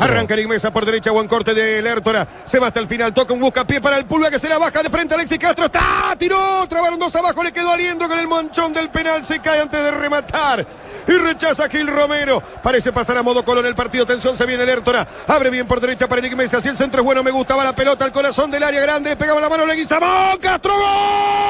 Arranca Mesa por derecha, buen corte de Lertora. Se va hasta el final, toca un buscapié para el Pulga que se la baja de frente a Alexis Castro. ¡Está! Tiró, trabaron dos abajo, le quedó aliendo con el monchón del penal. Se cae antes de rematar. Y rechaza Gil Romero. Parece pasar a modo color el partido. Tensión se viene Lertora. Abre bien por derecha para Mesa. Si el centro es bueno, me gustaba la pelota al corazón del área grande. Pegaba la mano Leguizamón. ¡Castro! ¡Gol!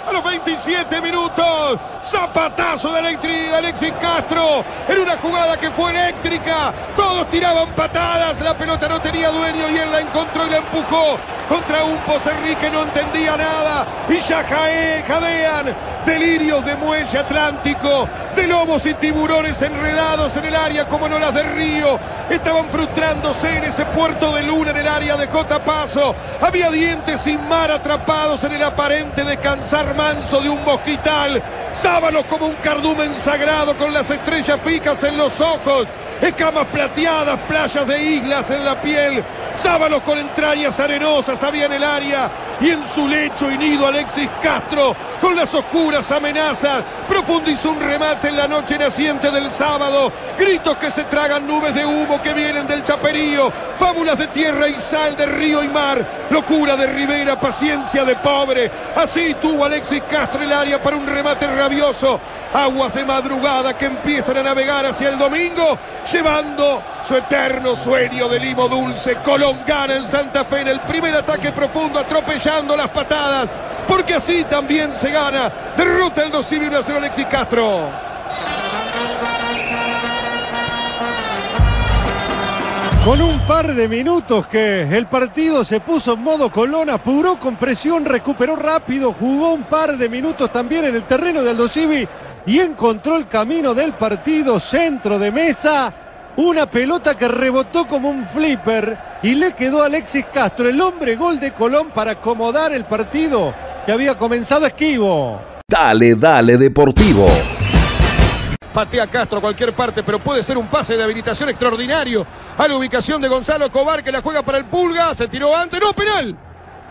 A los 27 minutos. Zapatazo de Alexis Castro. En una jugada que fue eléctrica. Todos tiraban patadas. La pelota no tenía dueño y él la encontró y la empujó contra un Poserri que no entendía nada. Y ya jadean. Delirios de muelle atlántico. De lobos y tiburones enredados en el área como en olas de río. Estaban frustrándose en ese puerto de luna en el área de Cotapaso. Había dientes sin mar atrapados en el aparente descansar manso de un mosquital. Sábalos como un cardumen sagrado con las estrellas fijas en los ojos. Escamas plateadas, playas de islas en la piel. Sábalos con entrañas arenosas había en el área. Y en su lecho y nido Alexis Castro con las oscuras amenazas. Profundizó un remate en la noche naciente del sábado. Gritos que se tragan nubes de humo que vienen del chaperío. Fábulas de tierra y sal, de río y mar. Locura de Rivera, paciencia de pobre. Así tuvo Alexis Castro el área para un remate rabioso. Aguas de madrugada que empiezan a navegar hacia el domingo, llevando su eterno sueño de limo dulce. Colón gana en Santa Fe en el primer ataque profundo, atropellando las patadas, porque así también se gana. Derrota el 2 1 0 Alexis Castro. Con un par de minutos que el partido se puso en modo Colón, apuró con presión, recuperó rápido, jugó un par de minutos también en el terreno del Dosivi y encontró el camino del partido, centro de mesa, una pelota que rebotó como un flipper y le quedó a Alexis Castro, el hombre gol de Colón para acomodar el partido que había comenzado esquivo. Dale, dale, Deportivo. Patea Castro a cualquier parte, pero puede ser un pase de habilitación extraordinario a la ubicación de Gonzalo Cobar que la juega para el Pulga, se tiró antes, no, penal.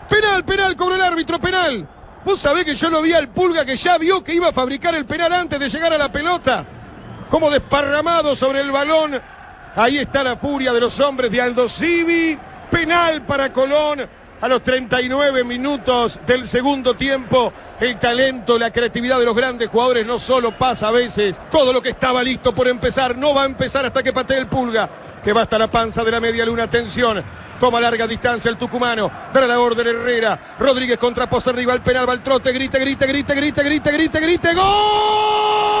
Penal, penal, cobró el árbitro, penal. Vos sabés que yo lo vi al Pulga que ya vio que iba a fabricar el penal antes de llegar a la pelota. Como desparramado sobre el balón. Ahí está la furia de los hombres de Aldo Civi. Penal para Colón a los 39 minutos del segundo tiempo. El talento, la creatividad de los grandes jugadores no solo pasa a veces. Todo lo que estaba listo por empezar no va a empezar hasta que patee el Pulga. Que va hasta la panza de la media luna. Atención. Toma larga distancia el tucumano. Da la orden Herrera. Rodríguez contra Poza arriba. El penal va al trote. Grite, grite, grite, grite, grite, grite, grite. ¡Gol!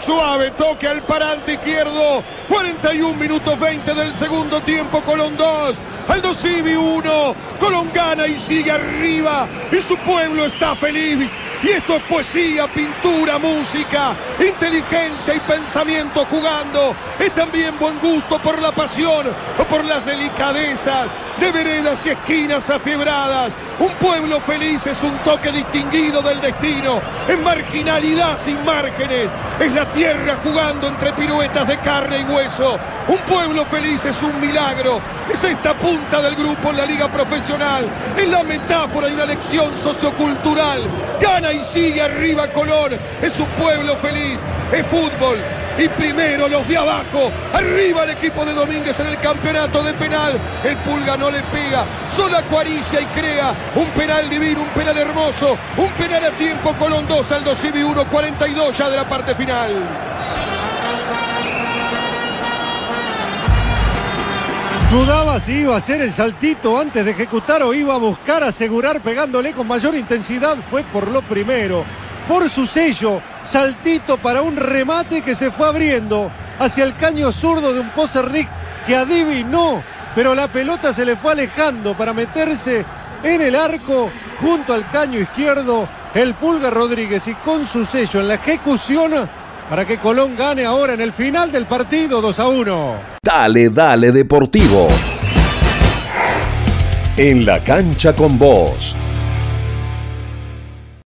Suave toque al parante izquierdo. 41 minutos 20 del segundo tiempo. Colón 2. Aldo Civi 1. Colón gana y sigue arriba. Y su pueblo está feliz. Y esto es poesía, pintura, música, inteligencia y pensamiento jugando. Es también buen gusto por la pasión o por las delicadezas de veredas y esquinas afiebradas. Un pueblo feliz es un toque distinguido del destino. En marginalidad sin márgenes. Es la tierra jugando entre piruetas de carne y hueso. Un pueblo feliz es un milagro. Es esta punta del grupo en la liga profesional. Es la metáfora y una lección sociocultural. Gana y sigue arriba Colón. Es un pueblo feliz. Es fútbol. Y primero los de abajo. Arriba el equipo de Domínguez en el campeonato de penal. El Pulga no le pega. Solo acaricia y crea un penal divino, un penal hermoso. Un penal a tiempo. Colón 2 al 2 y 1. 42 ya de la parte final. Dudaba si iba a hacer el saltito antes de ejecutar o iba a buscar asegurar pegándole con mayor intensidad. Fue por lo primero, por su sello, saltito para un remate que se fue abriendo hacia el caño zurdo de un Poserric que adivinó, pero la pelota se le fue alejando para meterse en el arco junto al caño izquierdo el Pulga Rodríguez y con su sello en la ejecución para que Colón gane ahora en el final del partido 2 a 1. Dale, dale Deportivo. En la cancha con vos.